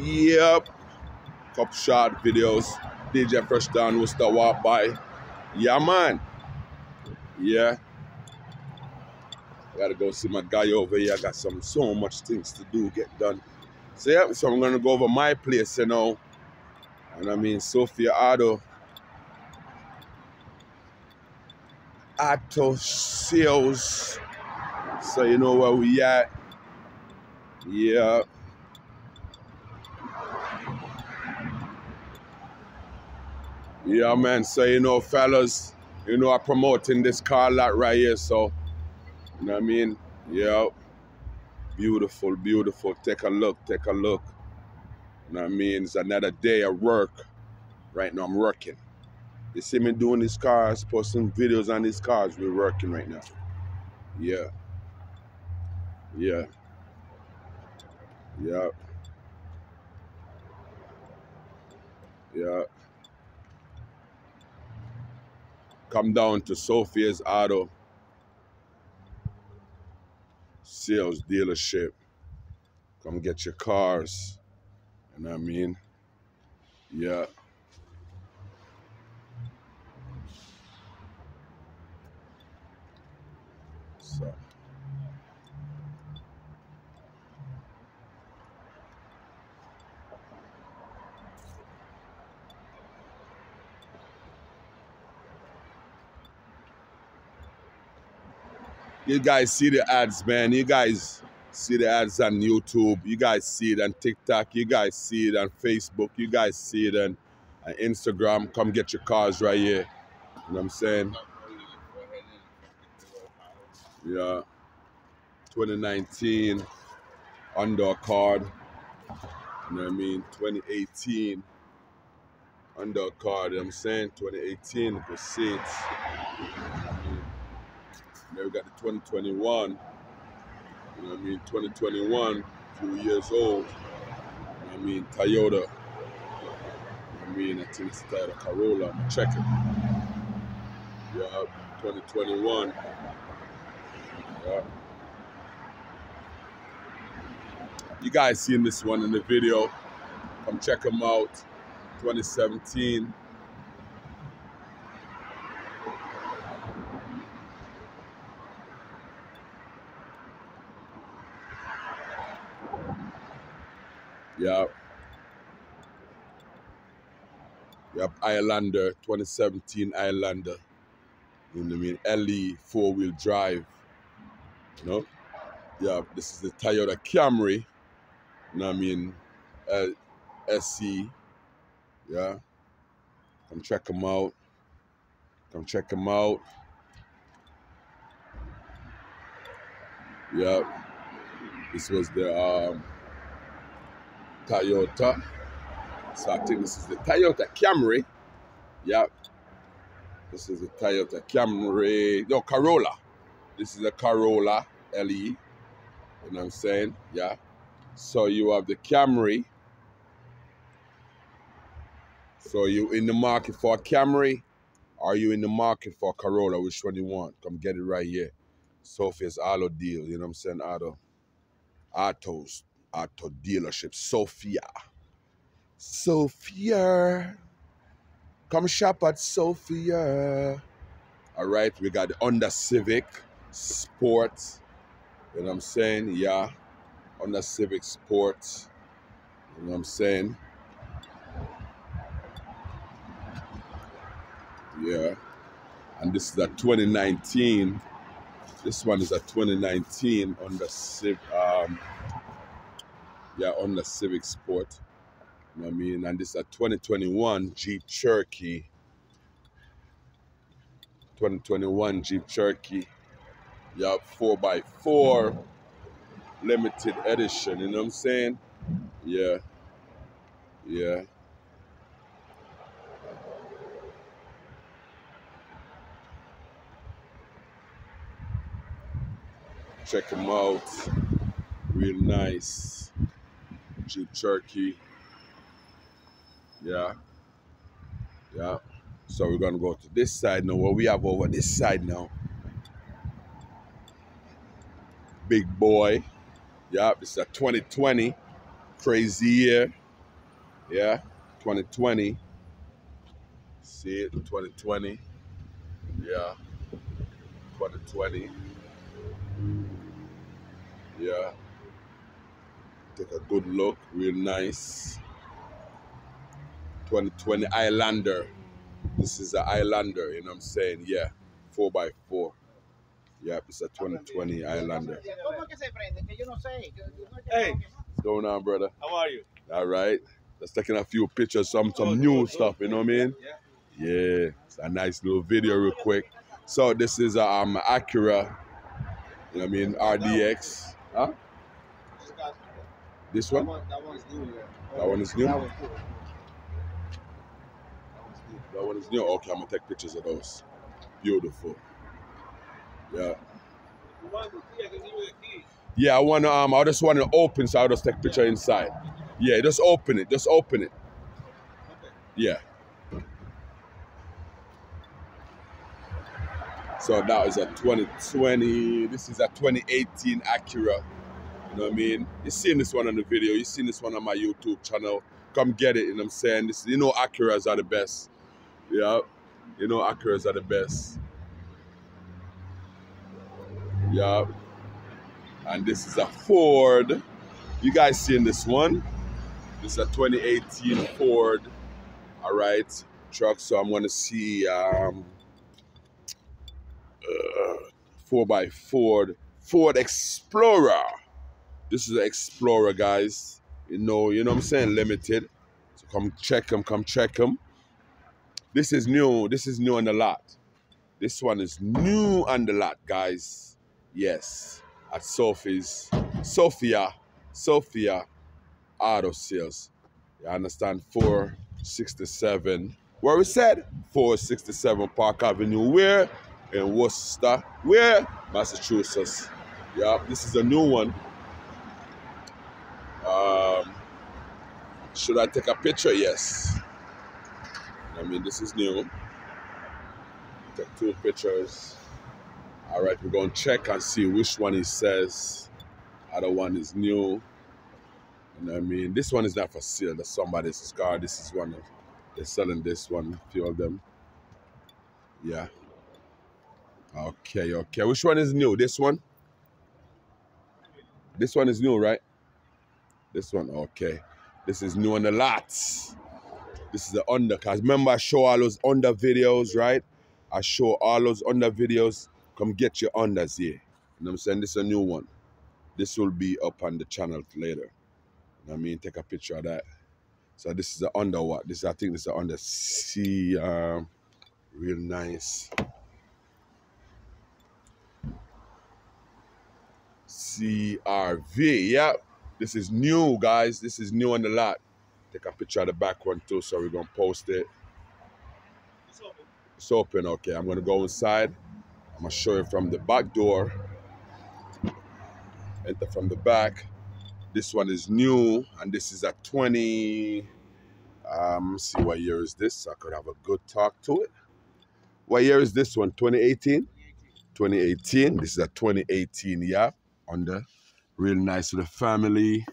Yep. Couple short videos. DJ Fresh Don was to walk by. Yeah, man. Yeah. I Gotta go see my guy over here. I got some so much things to do, get done. So yeah, so I'm gonna go over my place, you know. And I mean Sophia Auto. Auto sales. So you know where we at. Yeah. Yeah, man. So, you know, fellas, you know, I'm promoting this car lot right here. So, you know what I mean? Yeah. Beautiful, beautiful. Take a look, take a look. You know what I mean? It's another day of work. Right now, I'm working. You see me doing these cars, posting videos on these cars. We're working right now. Yeah. Yeah. Yeah. Yeah. Come down to Sophia's Auto Sales Dealership. Come get your cars. You know what I mean? Yeah. So. You guys see the ads, man. You guys see the ads on YouTube. You guys see it on TikTok. You guys see it on Facebook. You guys see it on, on Instagram. Come get your cars right here. You know what I'm saying? Yeah. 2019 undercard. You know what I mean? 2018 undercard. You know what I'm saying? 2018 you can see it. You know what I mean? Then we got the 2021. You know what I mean? 2021, few years old. You know I mean? Toyota. You know I mean? I think it's Toyota Corolla. I'm check it. Yeah, 2021. Yeah. You guys seen this one in the video. Come check them out. 2017. Yeah. Yep, Highlander, 2017 Highlander. You know what I mean? LE four wheel drive. You know? Yeah, this is the Toyota Camry. You know what I mean? Uh, SC. Yeah. Come check them out. Come check them out. Yeah. This was the um, Toyota. So I think this is the Toyota Camry. Yeah. This is the Toyota Camry. No, Corolla. This is the Corolla LE. You know what I'm saying? Yeah. So you have the Camry. So you in the market for a Camry? Are you in the market for a Corolla? Which one you want? Come get it right here. Sophia's auto deal. You know what I'm saying? Auto. Autos. Auto dealership. Sophia. Sophia. Come shop at Sophia. All right. We got Honda Civic Sport. You know what I'm saying? Yeah. Honda Civic Sport. You know what I'm saying? Yeah. And this is a 2019. This one is a 2019 Honda Civic. Um, yeah, on the Civic Sport. You know what I mean? And this is a 2021 Jeep Cherokee. 2021 Jeep Cherokee. Yeah, 4x4 limited edition. You know what I'm saying? Yeah. Yeah. Check them out. Real nice. Jeep Cherokee. Yeah. Yeah. So we're gonna go to this side now. What we have over this side now. Big boy. Yeah, this is a 2020. Crazy year. Yeah, 2020. See it, 2020. Yeah, 2020. Yeah. Take a good look, real nice. 2020 Highlander. This is an Highlander, you know what I'm saying? Yeah, 4x4. Yep, it's a 2020 Highlander. Hey, What's going on, brother? how are you? All right. Let's taking a few pictures, some some new stuff, you know what I mean? Yeah. Yeah, it's a nice little video real quick. So this is a um Acura, you know what I mean, RDX. Huh? This That one? one, that new. Yeah. That one is new? That one's new. That new. That one is new. Okay, I'm gonna take pictures of those. Beautiful. Yeah. You want the key? I can give you the key. Yeah, I wanna um I just wanna open so I'll just take picture inside. Yeah, just open it. Just open it. Yeah. So that is a 2020. This is a 2018 Acura. You know what I mean? You seen this one on the video. You seen this one on my YouTube channel. Come get it. You know what I'm saying? This, you know Acuras are the best. Yeah. You know Acuras are the best. Yeah. And this is a Ford. You guys seen this one? This is a 2018 Ford. All right, truck. So I'm gonna see um, uh, four by Ford Ford Explorer. This is an Explorer, guys. You know, you know what I'm saying? Limited. So come check them. Come check them. This is new. This is new on the lot. This one is new on the lot, guys. Yes, at Sophie's, Sophia, Sophia Auto Sales. You understand? 467. Where we said? 467 Park Avenue. Where? In Worcester. Where? Massachusetts. Yeah, this is a new one. Um, should I take a picture? Yes. I mean, this is new. Take two pictures. All right, we're going to check and see which one it says. Other one is new. You know I mean? This one is not for sale. That's somebody's car. This is one. Of, they're selling this one. A few of them. Yeah. Okay, okay. Which one is new? This one? This one is new, right? This one, okay. This is new on the lots. This is the under. Cause remember, I show all those under videos, right? I show all those under videos. Come get your unders here. You know what I'm saying? This is a new one. This will be up on the channel later. You know I mean? Take a picture of that. So this is the under what? This I think this is the under C um real nice. CRV. Yep. This is new, guys. This is new on the lot. Take a picture of the back one too, so we're gonna post it. It's open. It's open, okay. I'm gonna go inside. I'm gonna show you from the back door. Enter from the back. This one is new, and this is a 20. Um, see what year is this. I could have a good talk to it. What year is this one? 2018? 2018. This is a 2018, yeah. Under. Real nice with the family.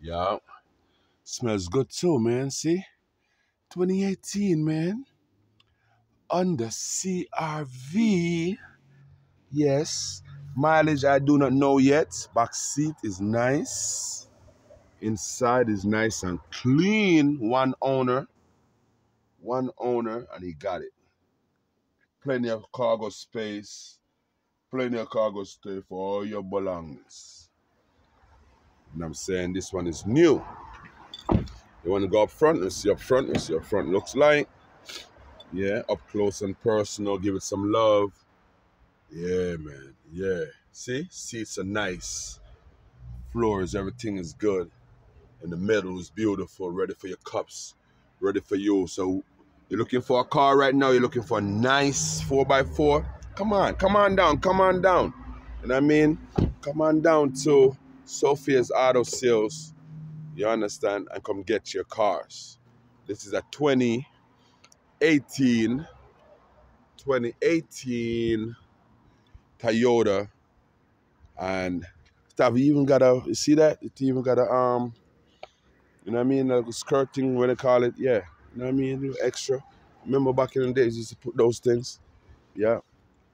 Yeah. Smells good too, man. See? 2018, man under CRV. Yes. Mileage I do not know yet. Back seat is nice. Inside is nice and clean. One owner. One owner, and he got it. Plenty of cargo space. Plenty of cargo space for all your belongings. And I'm saying this one is new. You want to go up front? Let's see up front. Let's see up front looks like. Yeah, up close and personal. Give it some love. Yeah, man. Yeah. See? Seats are nice. Floors, everything is good. And the metal is beautiful. Ready for your cups. Ready for you. So you're looking for a car right now. You're looking for a nice 4x4. Come on. Come on down. Come on down. What I mean? Come on down to Sophia's Auto Sales. You understand? And come get your cars. This is a 20. 18 2018 Toyota and it have even got a you see that it even got a um You know what I mean? Like skirting, what they call it. Yeah. You know what I mean? Extra. Remember back in the days, you used to put those things. Yeah.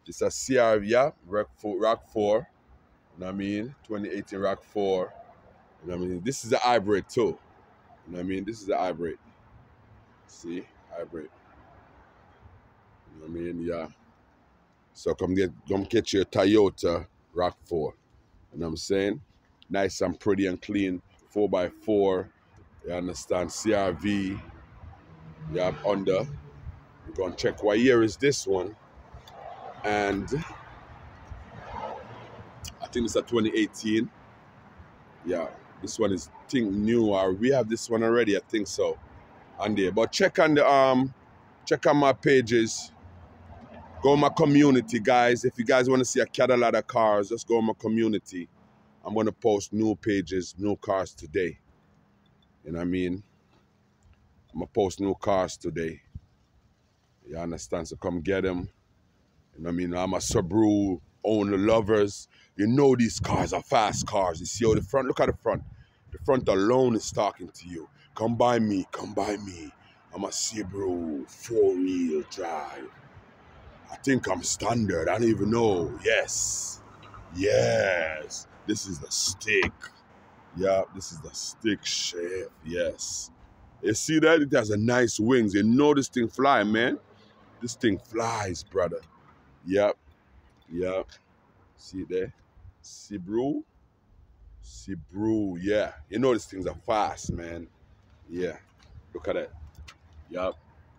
It's a CRV, yeah. RAV4. Rock 4. You know what I mean? 2018 RAV4. You know what I mean? This is a hybrid too. You know what I mean? This is a hybrid. See? Hybrid. You know what I mean? Yeah. So come get come get your Toyota RAV4. You know what I'm saying? Nice and pretty and clean. 4x4. You understand? CRV. You have under. We're gonna check what year is this one. And Think it's a 2018. Yeah, this one is think new or we have this one already, I think so. On there. But check on the um check on my pages. Go on my community, guys. If you guys want to see a catalog of cars, just go on my community. I'm gonna post new pages, new cars today. You know what I mean? I'm gonna post new cars today. You understand? So come get them. You know what I mean? I'm a Subaru owner lovers. You know these cars are fast cars. You see how the front, look at the front. The front alone is talking to you. Come by me, come by me. I'm a Subaru four-wheel drive. I think I'm standard. I don't even know. Yes. Yes. This is the stick. Yeah, this is the stick shape. Yes. You see that? It has a nice wings. You know this thing fly, man. This thing flies, brother. Yep. Yep. See it there? Subaru. Subaru. Yeah. You know these things are fast, man. Yeah. Look at that. Yep.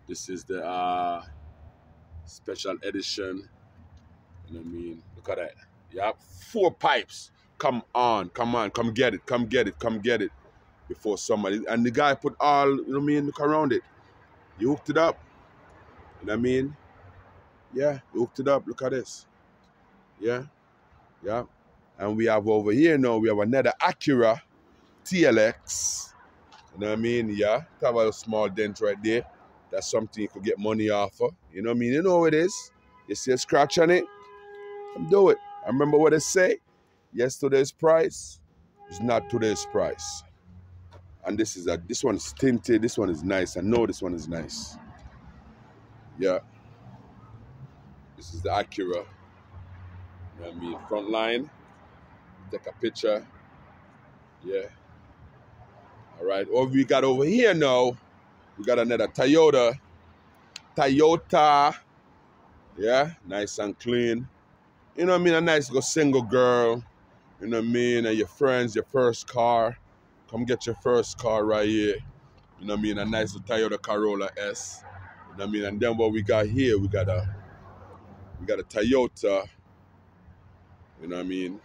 This is the uh special edition. You know what I mean? Look at that. Yep. Four pipes. Come on. Come on. Come get it. Come get it. Come get it. Before somebody and the guy put all, you know what I mean, look around it. You hooked it up. You know what I mean? Yeah, you hooked it up. Look at this. Yeah. Yeah. And we have over here now, we have another Acura TLX. You know what I mean? Yeah. Have a small dent right there. That's something you could get money off of. You know what I mean? You know what it is. You see a scratch on it? Come do it. I remember what they say. Yesterday's price is not today's price. And this is a this one's tinted. This one is nice. I know this one is nice. Yeah. This is the Acura. I mean? Front line. Take a picture. Yeah. All right. What we got over here now? We got another Toyota. Toyota. Yeah. Nice and clean. You know what I mean? A nice little single girl. You know what I mean? And your friends, your first car. Come get your first car right here. You know what I mean? A nice Toyota Corolla S. You know what I mean? And then what we got here, we got a we got a Toyota. You know what I mean?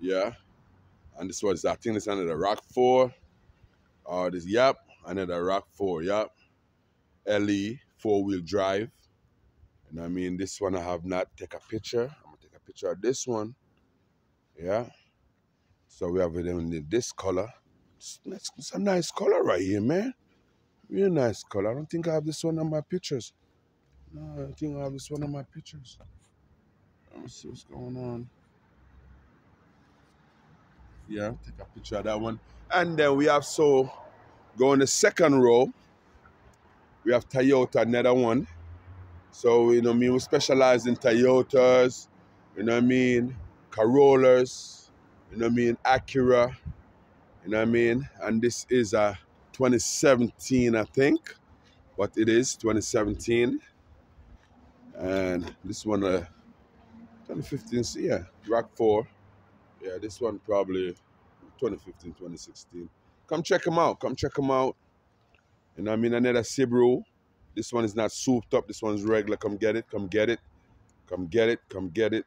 Yeah. And this was I think under the Rock 4. Uh this yep, the RAV4, yep. LE four-wheel drive. And I mean? This one I have not take a picture. I'm gonna take a picture of this one. Yeah. So we have it in this color. It's, it's a nice color right here, man. Real nice color. I don't think I have this one on my pictures. No, I think I have this one on my pictures. Let me see what's going on. Yeah, take a picture of that one. And then we have so go in the second row. We have Toyota, another one. So, you know I mean? We specialize in Toyotas, you know what I mean? Corollas, you know what I mean? Acura, you know what I mean? And this is a 2017, I think. But it is 2017. And this one, uh, 2015, so yeah, RAV4. Yeah, this one probably 2015, 2016. Come check them out. Come check them out. You know what I mean? Another Subaru. This one is not souped up. This one's regular. Come get it. Come get it. Come get it. Come get it.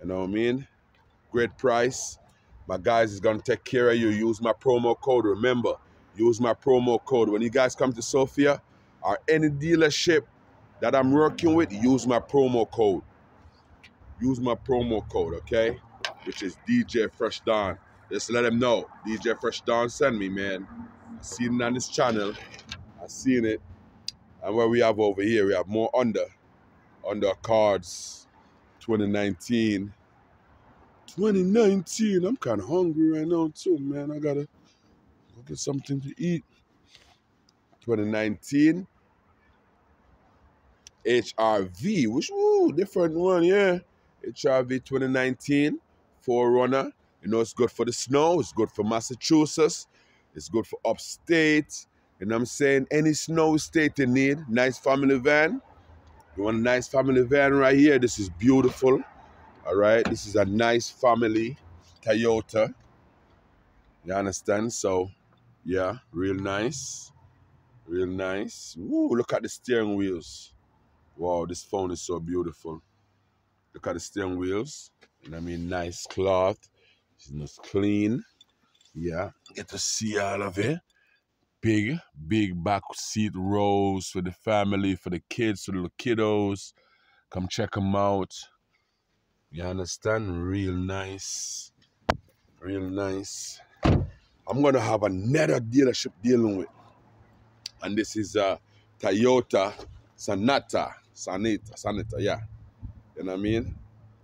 You know what I mean? Great price. My guys is gonna take care of you. Use my promo code. Remember, use my promo code. When you guys come to Sofia or any dealership that I'm working with, use my promo code. Use my promo code, okay? Which is DJ Fresh Don. Just let him know. DJ Fresh Don send me, man. I seen it on this channel. I seen it. And what we have over here, we have more under. Under cards 2019. 2019. I'm kind of hungry right now too, man. I gotta go get something to eat. 2019 HRV, which woo, different one, yeah. HRV 2019 Forerunner. You know, it's good for the snow. It's good for Massachusetts. It's good for upstate. You know what I'm saying? Any snow state you need. Nice family van. You want a nice family van right here? This is beautiful. All right. This is a nice family Toyota. You understand? So, yeah, real nice. Real nice. Woo, look at the steering wheels. Wow, this phone is so beautiful. Look at the steering wheels. I mean? Nice cloth. It's just clean. Yeah. Get to see all of it. Big, big back seat rows for the family, for the kids, for the little kiddos. Come check them out. You understand? Real nice. Real nice. I'm gonna have another dealership dealing with. And this is a Toyota Sonata. Sonata, Sonata, yeah. You know what I mean?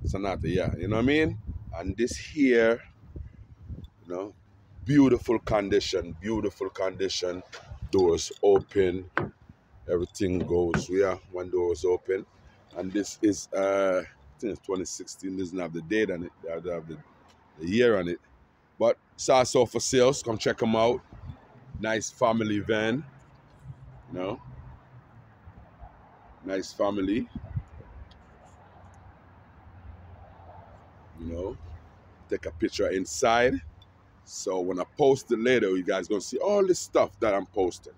Sonata, yeah. You know what I mean? And this here, you know, beautiful condition, beautiful condition. Doors open, everything goes. We Yeah, one door is open. And this is, uh, I think it's 2016. Doesn't have the date on it, doesn't have the, the year on it. But it's also for sales. Come check them out. Nice family van. You know, nice family. Know, take a picture inside. So when I post it later, you guys gonna see all this stuff that I'm posting.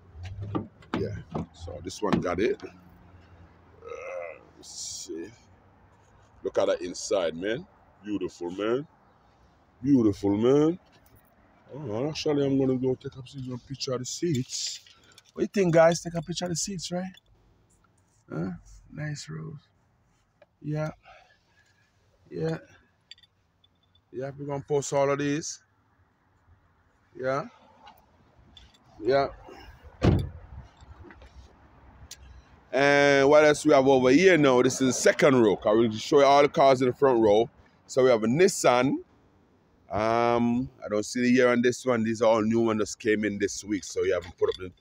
Yeah. So this one got it. Uh, let's see. Look at that inside, man. Beautiful, man. Beautiful, man. Oh, actually, I'm gonna go take a picture of the seats. What you think, guys? Take a picture of the seats, right? Huh? Nice rows. Yeah. Yeah. Yeah, we're gonna post all of these. Yeah. Yeah. And what else we have over here now? This is the second row. I will show you all the cars in the front row. So we have a Nissan. Um, I don't see the year on this one. These are all new ones that came in this week. So you haven't put up the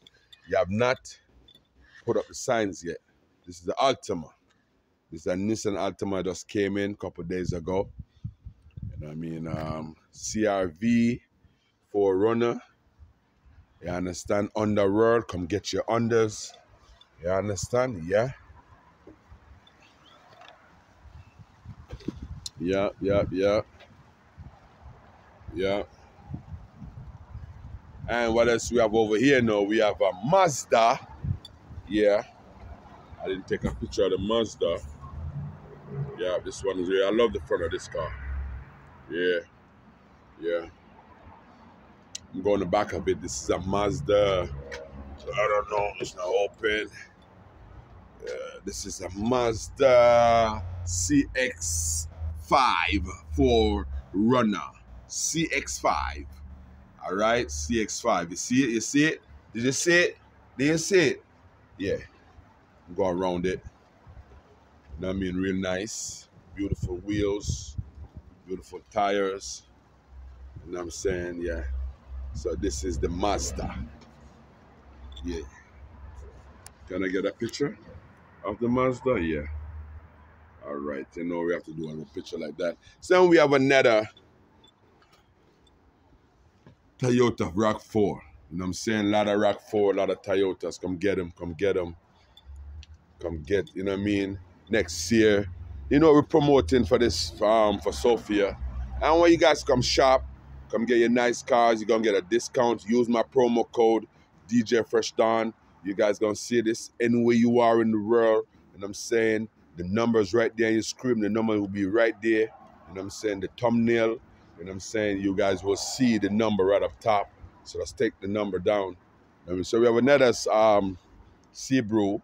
you have not put up the signs yet. This is the Altima. This is a Nissan Altima that just came in a couple days ago. You know I mean? Um, CRV Forerunner. You understand? Underworld, come get your unders. You understand? Yeah. Yeah, yeah, yeah. Yeah. And what else we have over here now? We have a Mazda. Yeah. I didn't take a picture of the Mazda. Yeah, this one is here. I love the front of this car. Yeah. Yeah. I'm going the back of it. This is a Mazda. I don't know. It's not open. Yeah, this is a Mazda CX5 for runner. CX5. All right, CX5. You see it? You see it? Did you see it? Did you see it? Yeah. I'm going around it. You know what I mean? Real nice. Beautiful wheels. Beautiful tires. You know what I'm saying? Yeah. So this is the Mazda. Yeah. Can I get a picture of the Mazda? Yeah. All right. You know we have to do a picture like that. So we have another Toyota RAV4. You know what I'm saying? A lot of RAV4, a lot of Toyotas. Come get them. Come get them. Come get, you know what I mean? Next year. You know we're promoting for this um, for Sophia. And when you guys come shop, come get your nice cars. You're going to get a discount. Use my promo code DJ Fresh Don. You guys going to see this anywhere you are in the world. And I'm saying the number's right there on your screen. The number will be right there. And I'm saying the thumbnail And I'm saying? You guys will see the number right up top. So let's take the number down. And So we have another um, Brew.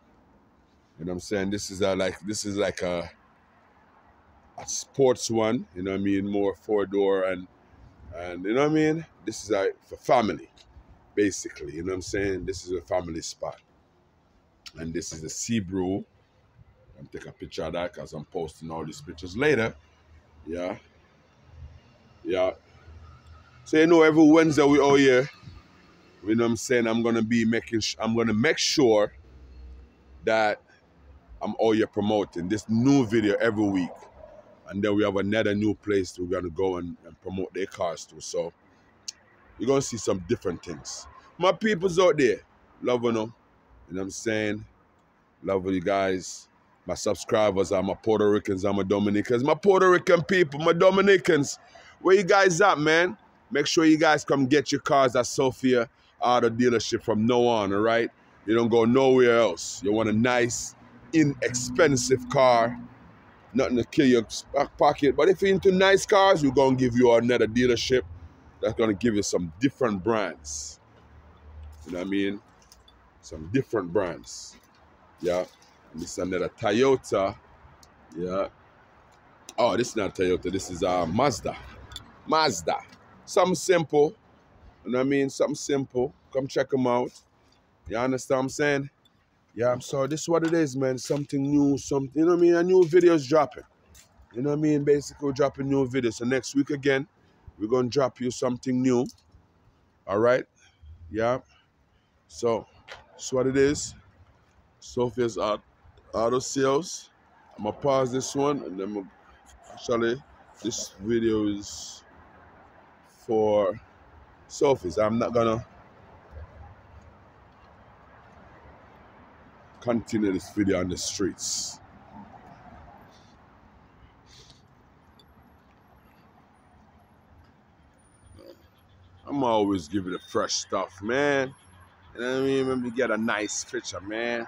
You know I'm saying? This is a, like this is like a sports one. You know what I mean? More four door and and you know what I mean? This is like for family, basically. You know what I'm saying? This is a family spot. And this is the Sea Brew. I'm take a picture of that because I'm posting all these pictures later. Yeah. Yeah. So you know, every Wednesday we all here. You know what I'm saying? I'm gonna be making. I'm gonna make sure that I'm all here promoting this new video every week, and then we have another new place we're gonna go and, and promote their cars to. So you're gonna see some different things. My peoples out there, loving them. You know what I'm saying? Love you guys. My subscribers are my Puerto Ricans, I'm my Dominicans. My Puerto Rican people, my Dominicans. Where you guys at, man? Make sure you guys come get your cars at Sophia Auto Dealership from now on, all right? You don't go nowhere else. You want a nice, inexpensive car. Nothing to kill your pocket. But if you're into nice cars, we're going to give you another dealership that's going to give you some different brands. You know what I mean? Some different brands. Yeah. And this is another Toyota. Yeah. Oh, this is not Toyota. This is uh, Mazda. Mazda. Something simple. You know what I mean? Something simple. Come check them out. You understand what I'm saying? Yeah, I'm so this is what it is, man. Something new, something, you know what I mean? A new video's dropping. You know what I mean? Basically, we're dropping new videos. So next week again, we're going to drop you something new. All right? Yeah. So, that's what it is. Sophia's Aut- Auto Sales. I'm going to pause this one and then actually, this video is for Sophie's. I'm not going to continue this video on the streets. I'm always giving the fresh stuff, man. You know what I mean? Let me get a nice picture, man.